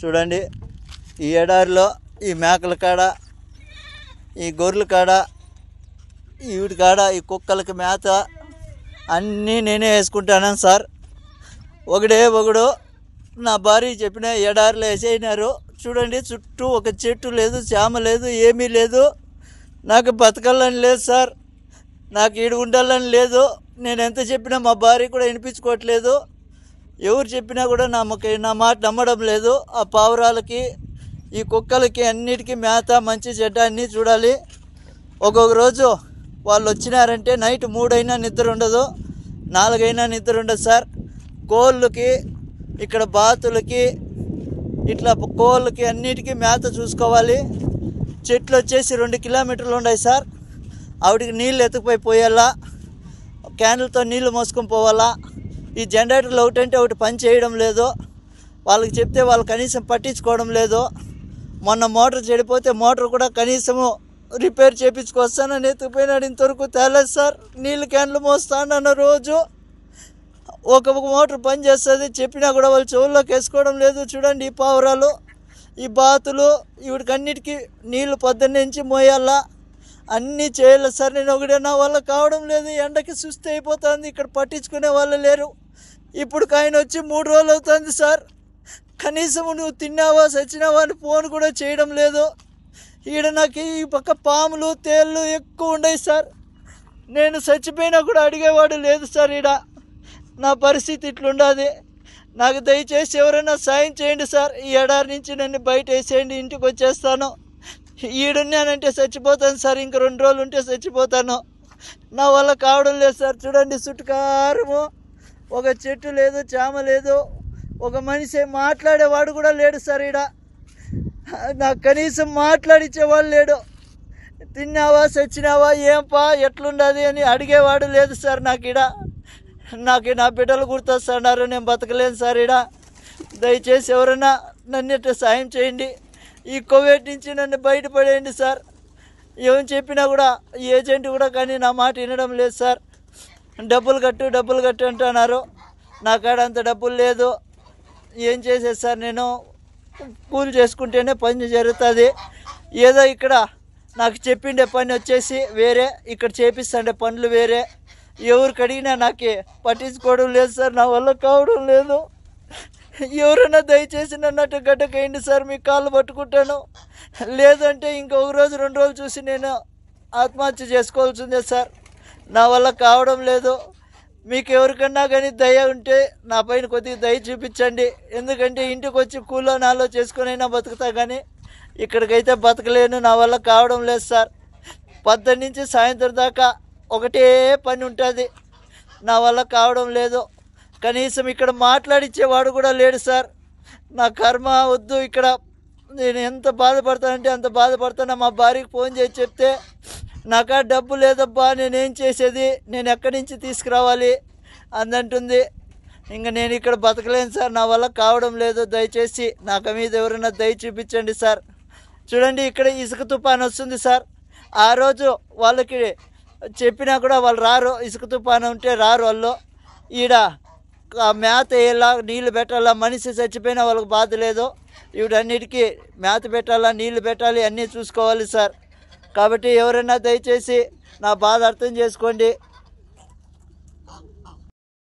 చూడండి. ఈ ఎడారిలో ఈ మేకల కాడ ఈ గొర్రెల కాడ ఈ వీటి కాడ ఈ కుక్కలకి మేత అన్నీ నేనే వేసుకుంటాను సార్. ఒకడే ఒకడు నా భార్య చెప్పిన ఎడారిలో వేసేసినారు. చూడండి చుట్టూ ఒక చెట్టు లేదు చేమ లేదు ఏమీ లేదు. నాకు బతకాలని లేదు సార్. నాకు ఈడు ఉండాలని లేదు. నేను ఎంత చెప్పినా మా భార్య కూడా వినిపించుకోవట్లేదు. ఎవరు చెప్పినా కూడా నమ్మక నా మాట నమ్మడం లేదు. ఆ పావురాలకి ఈ కుక్కలకి అన్నిటికీ మేత మంచి చెడ్డ అన్నీ చూడాలి. ఒక్కొక్క రోజు వాళ్ళు వచ్చినారంటే నైట్ మూడైనా నిద్ర ఉండదు నాలుగైనా నిద్ర ఉండదు సార్. కోళ్ళకి ఇక్కడ బాతులకి ఇట్లా కోళ్ళకి అన్నిటికీ మేత చూసుకోవాలి. చెట్లు వచ్చేసి రెండు కిలోమీటర్లు ఉన్నాయి సార్. ఆవిడికి నీళ్ళు ఎత్తుకుపోయి పోయేలా క్యాన్లతో నీళ్ళు మోసుకొని పోవాలా. ఈ జనరేటర్లు ఒకటంటే ఒకటి పని చేయడం లేదు వాళ్ళకి చెప్తే వాళ్ళు కనీసం పట్టించుకోవడం లేదు మొన్న మోటార్ చెడిపోతే మోటార్ కూడా కనీసము రిపేర్ చేయించుకొస్తానని ఎత్తుకుపోయినాడు. ఇంతవరకు తేలేదు సార్. నీళ్ళు క్యాన్లు మోస్తానన్న రోజు ఒక మోటార్ పని చేస్తుంది. చెప్పినా కూడా వాళ్ళు చెవుల్లోకి వేసుకోవడం లేదు. చూడండి ఈ పావురాలు ఈ బాతులు వీటికన్నిటికీ నీళ్ళు నీళ్ళు పొద్దున్నుంచి మోయాలా. అన్నీ చేయాలి సార్. నేను ఒకటే నా వల్ల కావడం లేదు. ఎండకి సుస్థి అయిపోతుంది. ఇక్కడ పట్టించుకునే వాళ్ళు లేరు. ఇప్పుడు ఆయన వచ్చి మూడు రోజులు అవుతుంది సార్. కనీసం నువ్వు తిన్నావా చచ్చినావా అని ఫోన్ కూడా చేయడం లేదు. ఈడ నాకు ఈ పక్క పాములు తేళ్ళు ఎక్కువ ఉన్నాయి సార్. నేను చచ్చిపోయినా కూడా అడిగేవాడు లేదు సార్ ఈడ. నా పరిస్థితి ఇట్లుండదు. నాకు దయచేసి ఎవరైనా సాయం చేయండి సార్. ఈ ఎడారి నుంచి నన్ను బయట వేసేయండి ఇంటికి వచ్చేస్తాను. ఈడున్నానంటే చచ్చిపోతాను సార్. ఇంక రెండు రోజులు ఉంటే చచ్చిపోతాను. నా వల్ల కావడం లేదు సార్. చూడండి చుట్టుకారము ఒక చెట్టు లేదు చామ లేదు ఒక మనిషి మాట్లాడేవాడు కూడా లేడు సార్ ఈడ. నాకు కనీసం మాట్లాడిచ్చేవాడు లేడు. తిన్నావా చచ్చినావా ఏంపా ఎట్లుండదు అని అడిగేవాడు లేదు సార్ నాకు ఈడ. నాకు నా బిడ్డలు గుర్తొస్తున్నారు నేను బతకలేను సార్ ఈడ. దయచేసి ఎవరైనా నన్ను ఇట్లా సాయం చేయండి. ఈ కోవిడ్ నుంచి నన్ను బయటపడేయండి సార్. ఏం చెప్పినా కూడా ఏజెంట్ కూడా కానీ నా మాట వినడం లేదు సార్. డబ్బులు కట్టు డబ్బులు కట్టు అంటున్నారు. నా కాడ అంత డబ్బులు లేదు. ఏం చేసేది సార్ నేను? కూలి చేసుకుంటేనే పని జరుగుతుంది. ఏదో ఇక్కడ నాకు చెప్పిండే పని వచ్చేసి వేరే ఇక్కడ చేపిస్తుండే పనులు వేరే. ఎవరికి అడిగినా నాకు పట్టించుకోవడం లేదు సార్ నా వల్ల కావడం లేదు. ఎవరైనా దయచేసి నన్నట్టు అటు గడ్డకేయండి సార్ మీ కాళ్ళు పట్టుకుంటాను. లేదంటే ఇంకొక రోజు రెండు రోజులు చూసి నేను ఆత్మహత్య చేసుకోవాల్సిందే సార్. నా వల్ల కావడం లేదు. మీకు ఎవరికన్నా కానీ దయ ఉంటే నా పైన కొద్దిగా దయ చూపించండి. ఎందుకంటే ఇంటికి వచ్చి కూలో నాలో చేసుకునైనా బతుకుతా కానీ ఇక్కడికైతే బతకలేను. నా వల్ల కావడం లేదు సార్. పద్దెనిమిది నుంచి సాయంత్రం దాకా ఒకటే పని ఉంటుంది. నా వల్ల కావడం లేదు. కనీసం ఇక్కడ మాట్లాడిచ్చేవాడు కూడా లేడు సార్. నా కర్మ వద్దు ఇక్కడ. నేను ఎంత బాధపడతానంటే అంత బాధపడతాను. మా భార్యకి ఫోన్ చేసి చెప్తే నాకా డబ్బు లేదబ్బా నేనేం చేసేది? నేను ఎక్కడి నుంచి తీసుకురావాలి? అందంటుంది. ఇంకా నేను ఇక్కడ బతకలేను సార్ నా వల్ల కావడం లేదు. దయచేసి నాకు మీద ఎవరైనా దయ చూపించండి సార్. చూడండి ఇక్కడ ఇసుక తుఫాన్ వస్తుంది సార్. ఆ రోజు వాళ్ళకి చెప్పినా కూడా వాళ్ళు రారు. ఇసుక తుఫాను ఉంటే రారు వాళ్ళు. ఈడ ఆ మేత వేయాలా నీళ్ళు పెట్టాలా? మనిషి చచ్చిపోయినా వాళ్ళకి బాధ లేదు. ఇవిడన్నిటికీ మేత పెట్టాలా నీళ్ళు పెట్టాలి? అన్నీ చూసుకోవాలి సార్. కాబట్టి ఎవరైనా దయచేసి నా బాధ అర్థం చేసుకోండి.